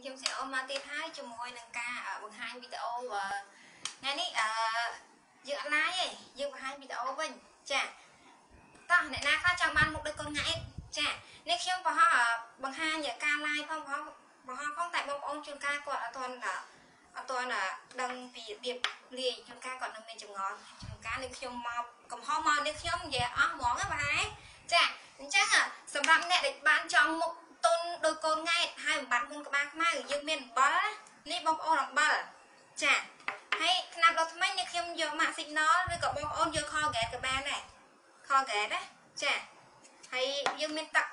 ខ្ញុំ sẽ អូនមកទៀតហើយជាមួយនឹងការបង្ហាញវីដេអូថ្ងៃនេះអឺយើងអត់ឡាយទេយើងបង្ហាញវីដេអូវិញចាតោះអ្នកណាខ្លះចង់បានមុខដូចកូនងាក់ចានេះខ្ញុំបង្ហោះបង្ហាញការឡាយផងបង្ហោះបង្ហោះផងតែបងប្អូនជួនកាលគាត់អត់ទាន់អត់ទាន់ដឹងពីរបៀបលាយជួនកាលគាត់នៅមានចម្ងល់ជួនកាលនេះខ្ញុំមកកំហុសមកនេះខ្ញុំនិយាយអស់ហ្មងណាបងចាអញ្ចឹងសម្រាប់អ្នកដែលបានចង់មុខទុនដោយកូនង៉ែតហើយបំបត្តិមុនក្បាលខ្មៅយើងមានអំបិលនេះបងប្អូនអំបិល ចាហើយថ្នាំដុសថ្មីនេះខ្ញុំយកម៉ាក់ signal ឬក៏បងប្អូនយក Colgate ក៏បានដែរ Colgate ណាចាហើយយើងមានទឹក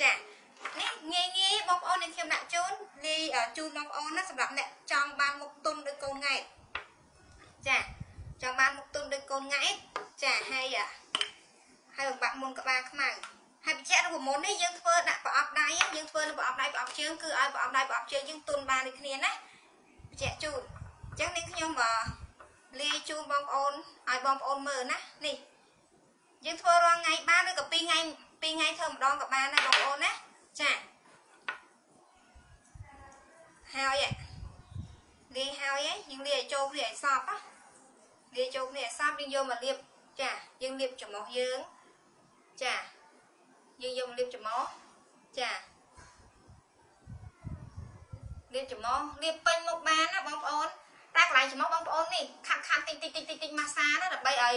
ចានេះងាយងាយបងប្អូននេះខ្ញុំដាក់ជូនលីជូនបងប្អូនណាសម្រាប់អ្នកចង់បានមុខទុនដោយកូនង៉ែតចាចង់បានមុខទុនដោយកូនង៉ែតចាហើយហើយបំបាក់មុនក្បាលខ្មៅហើយបញ្ជាក់រូបមន្តនេះយើងធ្វើដាក់ប្រអប់ដៃយើងធ្វើនៅប្រអប់ដៃប្រអប់ជើងគឺឲ្យប្រអប់ដៃប្រអប់ជើងយើងទុនបានដូចគ្នាណាបញ្ជាក់ជូន អញ្ចឹងនេះខ្ញុំលាយជូនបងប្អូនឲ្យបងប្អូនមើលណានេះយើងធ្វើរាល់ថ្ងៃបានឬក៏2ថ្ងៃ2ថ្ងៃធ្វើម្ដងក៏បានដែរបងប្អូនណាចាហើយលាយហើយយើងលាយឲ្យចូលគ្នាឲ្យសពលាយចូលគ្នាឲ្យសពយើងយកមកលាបចាយើងលាបចំោះយើងចាយើងយកលាបចំោះចាលាបចំោះលាបពេញមុខបានណាបងប្អូន ននេះខាត់ខាត់តិចតិចតិចតិចម៉ាសាណាដើម្បីឲ្យ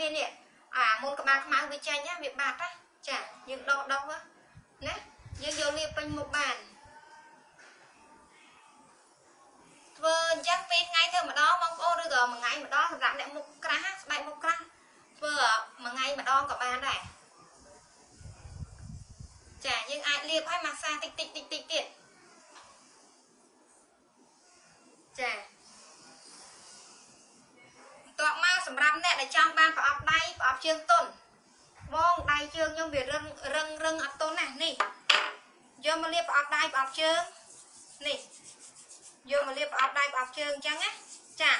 នេះនេះអាមុនក្បាលខ្មៅវាចេញណាវាបាត់ណាចាយើងដោះដោះណាយើងយកលាបពេញមុខបានធ្វើអញ្ចឹងពេលថ្ងៃធ្វើម្ដងបងប្អូនឬក៏មួយថ្ងៃម្ដងសម្រាប់អ្នកមុខក្រាស់ស្បែកមុខក្រាស់ធ្វើមួយថ្ងៃម្ដងក៏បានដែរចាយើងអាចលាបឲ្យម៉ាស្សាតិចតិចតិចតិចទៀតចាបន្ទាប់មក សម្រាប់អ្នកដែលចង់បានប្រអប់ដៃប្រអប់ជើងតុនបងដៃជើងខ្ញុំវារឹងរឹងរឹងអត់តុនណានេះយកមកលាបប្រអប់ដៃប្រអប់ជើងនេះយកមកលាបប្រអប់ដៃប្រអប់ជើងអញ្ចឹងណាចា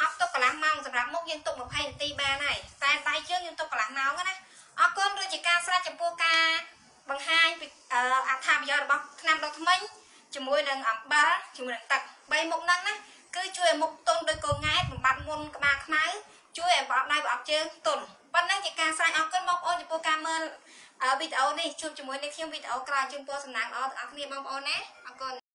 អប់ទុកកន្លះម៉ោងសម្រាប់មុខយើងទុក20នាទីបានហើយតែដៃជើងយើងទុកកន្លះម៉ោងណាអរគុណរាជការស្រាច់ចំពោះការបង្ហាញពីអត្ថប្រយោជន៍របស់ថ្នាំដុសធ្មេញជាមួយនឹងអំបិលជាមួយនឹងទឹកបីមុខហ្នឹងណា គឺជួយឲ្យមុខទន់ដោយកូនង៉ែតបំបត្តិមុនក្បាលខ្មៅជួយឲ្យប្រអប់ដៃប្រអប់ជើងទន់ប៉ុណ្ណឹងជាការស្រាច់អរគុណបងប្អូនចំពោះការមើលវីដេអូនេះជួបជាមួយនឹងខ្ញុំវីដេអូក្រោយជូនពរសំណាងល្អដល់អ្នកគ្នាបងប្អូនណាអរគុណ